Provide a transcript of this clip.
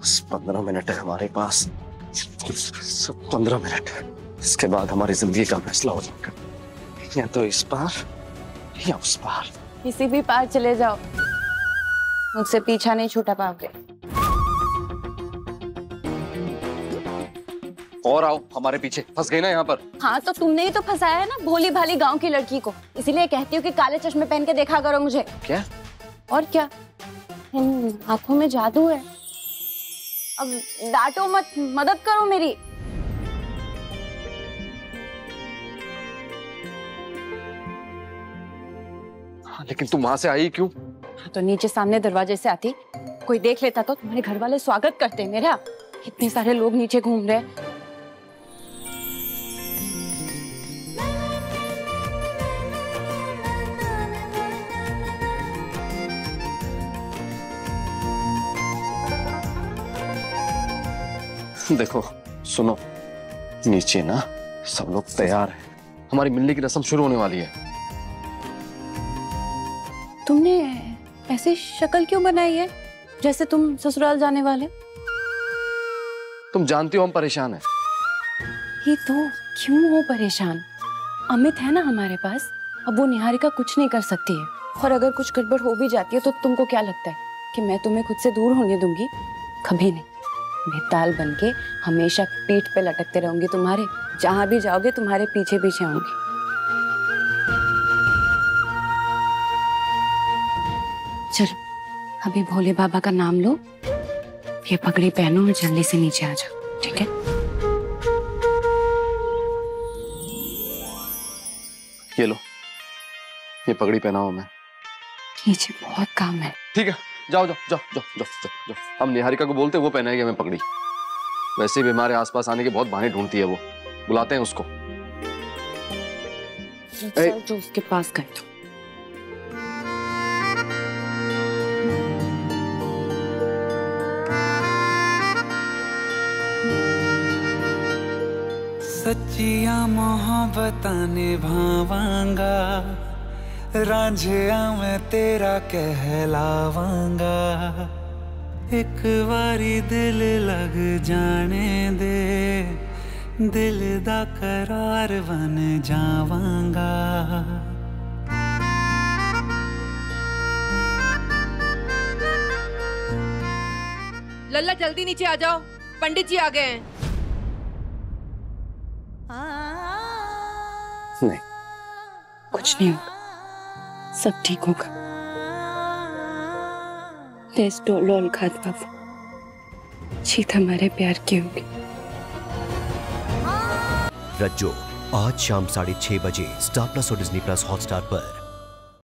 बस पंद्रह मिनट है हमारे पास। सिर्फ़ पंद्रह मिनट इसके बाद हमारी ज़िंदगी का फैसला हो जाएगा। या तो इस पार या उस पार। किसी भी पार चले जाओ। मुझसे पीछा नहीं छूटा पाओगे। और आओ हमारे पीछे। फंस गई ना यहाँ पर। हाँ तो तुमने ही तो फंसाया है ना भोली भाली गाँव की लड़की को। इसीलिए कहती हूँ कि काले चश्मे पहन के देखा करो मुझे। क्या? और क्या? इन आँखों में जादू है। अब डांटो मत मदद करो मेरी। हाँ, लेकिन तुम वहाँ से आई क्यों? हाँ, तो नीचे सामने दरवाजे से आती। कोई देख लेता तो तुम्हारे घर वाले स्वागत करते मेरा। इतने सारे लोग नीचे घूम रहे देखो सुनो। नीचे ना सब लोग तैयार हैं। हमारी मिलने की रस्म शुरू होने वाली है। तुमने ऐसी शक्ल क्यों बनाई है जैसे तुम ससुराल जाने वाले तुम जानती हो हम परेशान हैं। ये तो क्यों हो परेशान? अमित है ना हमारे पास अब वो निहारिका कुछ नहीं कर सकती है। और अगर कुछ गड़बड़ हो भी जाती है तो तुमको क्या लगता है कि मैं तुम्हें खुद से दूर होने दूँगी? कभी नहीं। बेताल बन के हमेशा पीठ पे लटकते रहूँगी तुम्हारे। जहाँ भी जाओगे तुम्हारे पीछे पीछे आऊँगी चलो अभी भोले बाबा का नाम लो। ये पगड़ी पहनो और जल्दी से नीचे आ जाओ ठीक है? ये लो। ये पगड़ी पहनाओ मैं। नीचे बहुत काम है। ठीक है। जाओ जाओ जाओ जाओ जाओ जाओ जाओ हम निहारिका को बोलते हैं वो पहनाएगी हमें पगड़ी। वैसे भी हमारे आसपास आने के बहुत बहाने ढूंढती है वो। बुलाते हैं उसको। जो उसके पास कर दो सच्चिया मोहब्बतां निभावांगा। रांझिया मैं तेरा कहलावांगा। एक बारी दिल लग जाने दे दिल दा करार बन जावांगा। लल्ला जल्दी नीचे आ जाओ। पंडित जी आ गए हैं। नहीं कुछ नहीं होगा सब ठीक होगा। डोलो अलखात बाबू। जीत हमारे प्यार की होगी। रज्जो, आज शाम साढ़े छह बजे स्टार प्लस और डिज्नी प्लस हॉटस्टार पर